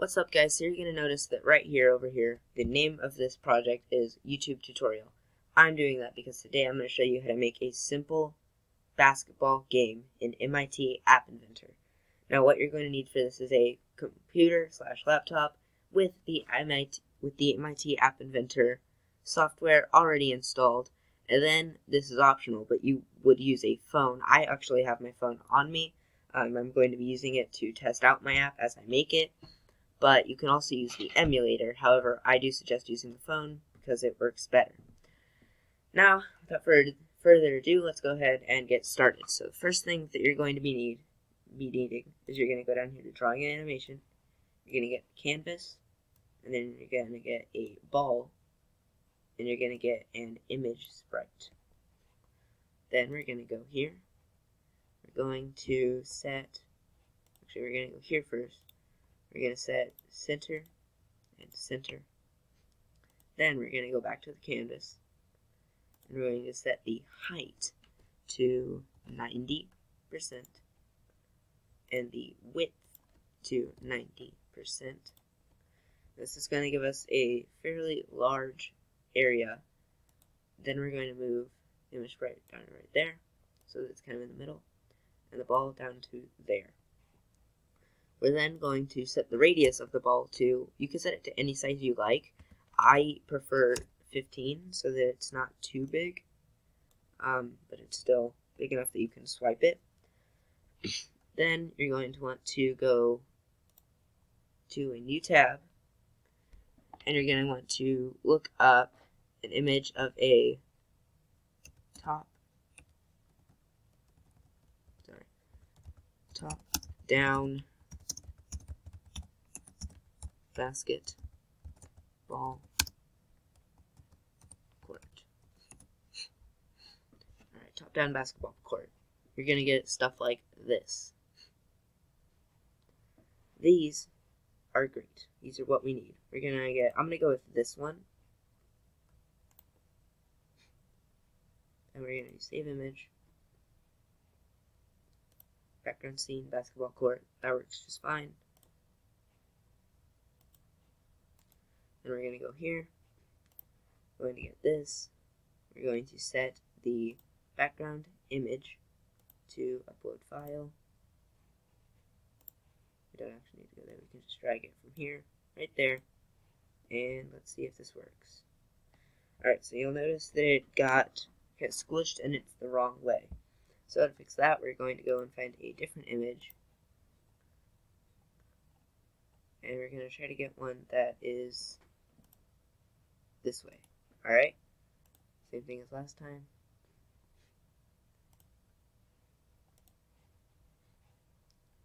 What's up guys, so you're going to notice that right here over here, the name of this project is YouTube tutorial. I'm doing that because today I'm going to show you how to make a simple basketball game in MIT App Inventor. Now what you're going to need for this is a computer slash laptop with the MIT, with the MIT App Inventor software already installed. And then this is optional, but you would use a phone. I actually have my phone on me. Um, I'm going to be using it to test out my app as I make it but you can also use the emulator. However, I do suggest using the phone because it works better. Now, without further ado, let's go ahead and get started. So the first thing that you're going to be need be needing is you're going to go down here to drawing and animation. You're going to get canvas, and then you're going to get a ball, and you're going to get an image sprite. Then we're going to go here. We're going to set, actually we're going to go here first we're going to set center and center. Then we're going to go back to the canvas and we're going to set the height to 90% and the width to 90%. This is going to give us a fairly large area. Then we're going to move the image right down right there so it's kind of in the middle and the ball down to there. We're then going to set the radius of the ball to, you can set it to any size you like. I prefer 15 so that it's not too big, um, but it's still big enough that you can swipe it. then you're going to want to go to a new tab, and you're going to want to look up an image of a top, sorry, top down basket ball court. Alright, top down basketball court. You're gonna get stuff like this. These are great. These are what we need. We're gonna get, I'm gonna go with this one. And we're gonna save image. Background scene, basketball court. That works just fine. Then we're going to go here. We're going to get this. We're going to set the background image to upload file. We don't actually need to go there. We can just drag it from here, right there. And let's see if this works. Alright, so you'll notice that it got, got squished and it's the wrong way. So to fix that, we're going to go and find a different image. And we're going to try to get one that is this way. Alright? Same thing as last time.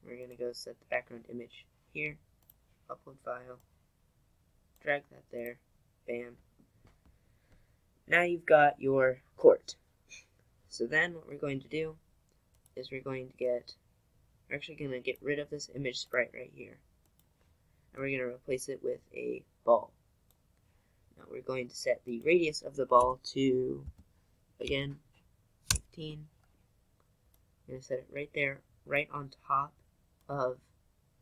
We're going to go set the background image here. Upload file. Drag that there. Bam. Now you've got your court. So then what we're going to do is we're going to get, we're actually going to get rid of this image sprite right here. And we're going to replace it with a ball. We're going to set the radius of the ball to, again, 15. I'm going to set it right there, right on top of,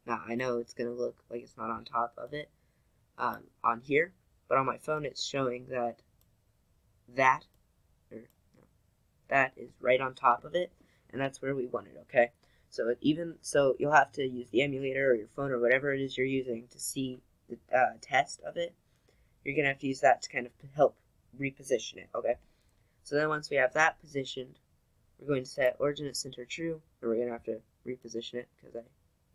now I know it's going to look like it's not on top of it, um, on here, but on my phone it's showing that that, or no, that is right on top of it, and that's where we want it, okay? So even, so you'll have to use the emulator or your phone or whatever it is you're using to see the uh, test of it you're going to have to use that to kind of help reposition it, okay? So then once we have that positioned, we're going to set origin at center true, and we're going to have to reposition it because I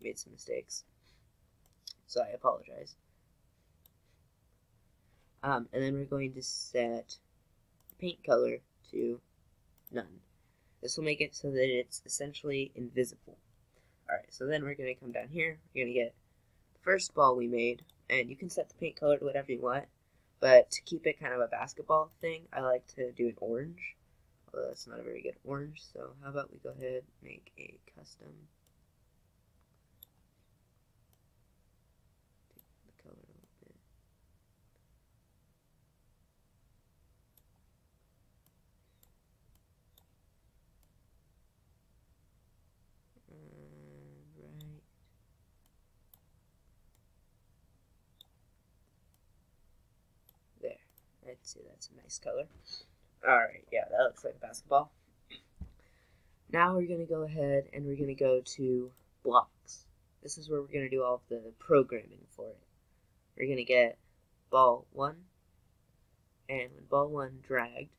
made some mistakes. So I apologize. Um, and then we're going to set paint color to none. This will make it so that it's essentially invisible. Alright, so then we're going to come down here. We're going to get the first ball we made, and you can set the paint color to whatever you want. But to keep it kind of a basketball thing, I like to do an orange. Although that's not a very good orange, so how about we go ahead and make a custom the color a little bit. And right I'd say that's a nice color. Alright, yeah, that looks like a basketball. Now we're going to go ahead and we're going to go to blocks. This is where we're going to do all of the programming for it. We're going to get ball 1, and when ball 1 dragged,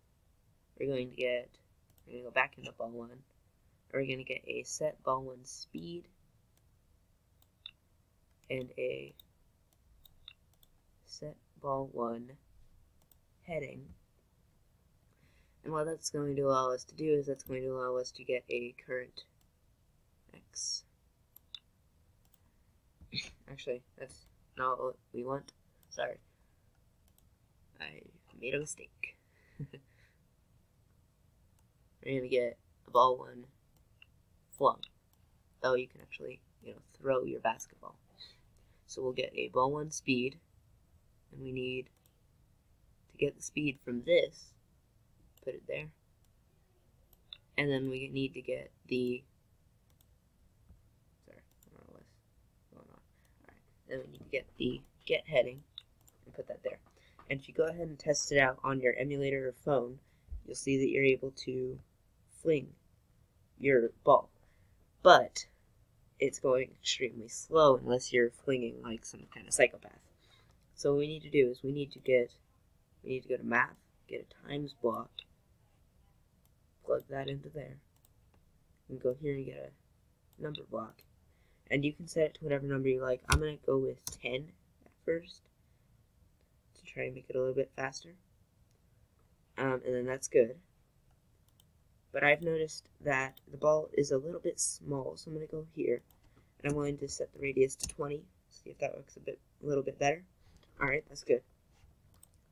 we're going to get, we're going to go back into ball 1, we're going to get a set ball 1 speed, and a set ball 1 heading. And what that's going to allow us to do is that's going to allow us to get a current X. Actually, that's not what we want. Sorry. I made a mistake. We're gonna get a ball one flung. Oh, you can actually, you know, throw your basketball. So we'll get a ball one speed, and we need to get the speed from this, put it there, and then we need to get the, sorry, I don't know what's going on. Alright, then we need to get the get heading, and put that there. And if you go ahead and test it out on your emulator or phone, you'll see that you're able to fling your ball. But it's going extremely slow unless you're flinging like some kind of psychopath. So what we need to do is we need to get, we need to go to math, get a times block, plug that into there, and go here and get a number block. And you can set it to whatever number you like. I'm going to go with 10 at first to try and make it a little bit faster. Um, and then that's good but I've noticed that the ball is a little bit small, so I'm going to go here, and I'm going to set the radius to 20, see if that looks a bit, a little bit better. Alright, that's good.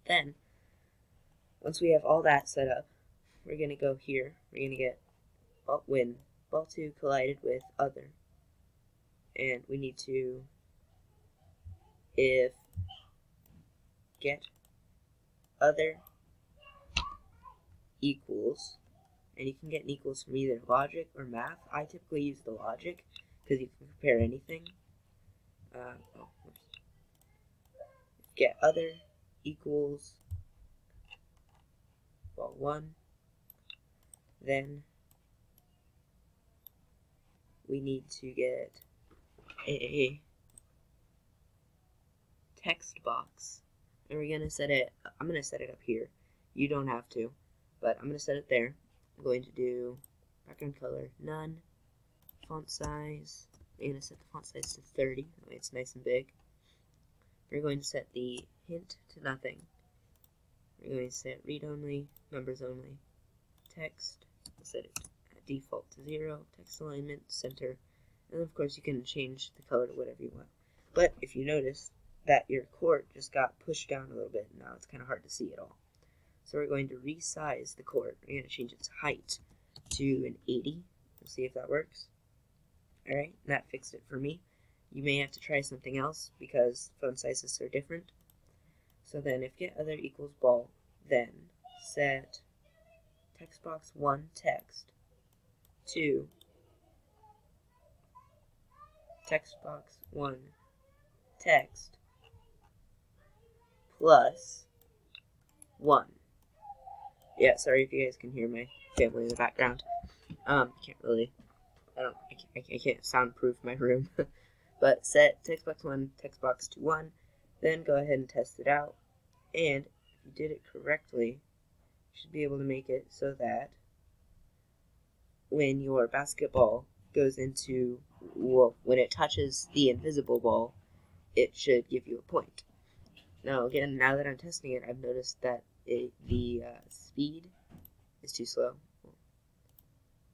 Then, once we have all that set up, we're going to go here, we're going to get ball, when ball 2 collided with other, and we need to, if get other equals and you can get an equals from either logic or math. I typically use the logic because you can compare anything. Uh, oh, get other equals well one. Then we need to get a text box. And we're gonna set it I'm gonna set it up here. You don't have to but I'm gonna set it there. I'm going to do background color none, font size, I'm going to set the font size to 30, that way it's nice and big. We're going to set the hint to nothing. We're going to set read only, numbers only, text, set it at default to 0, text alignment, center, and of course you can change the color to whatever you want. But if you notice that your court just got pushed down a little bit, now it's kind of hard to see it all. So we're going to resize the court. We're going to change its height to an 80. We'll see if that works. Alright, that fixed it for me. You may have to try something else because font sizes are different. So then if get other equals ball, then set text box 1 text to text box 1 text plus 1 yeah, sorry if you guys can hear my family in the background. Um, can't really, I don't, I can't, I can't soundproof my room. but set text box 1, text box to 1, then go ahead and test it out. And if you did it correctly, you should be able to make it so that when your basketball goes into, well, when it touches the invisible ball, it should give you a point. Now, again, now that I'm testing it, I've noticed that it, the uh, speed is too slow.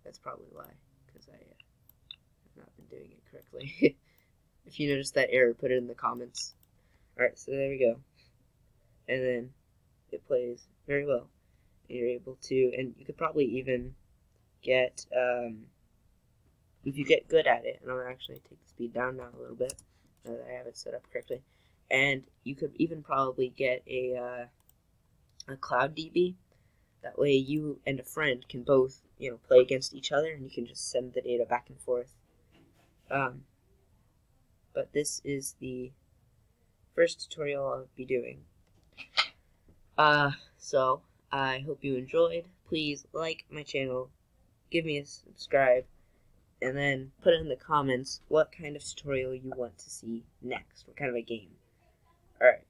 That's probably why, because I uh, have not been doing it correctly. if you notice that error, put it in the comments. Alright, so there we go. And then it plays very well. And you're able to, and you could probably even get, um, if you get good at it, and I'm to actually take the speed down now a little bit, now that I have it set up correctly, and you could even probably get a, uh, a cloud DB. That way you and a friend can both, you know, play against each other and you can just send the data back and forth. Um, but this is the first tutorial I'll be doing. Uh, so I hope you enjoyed. Please like my channel, give me a subscribe, and then put in the comments what kind of tutorial you want to see next. What kind of a game. Alright.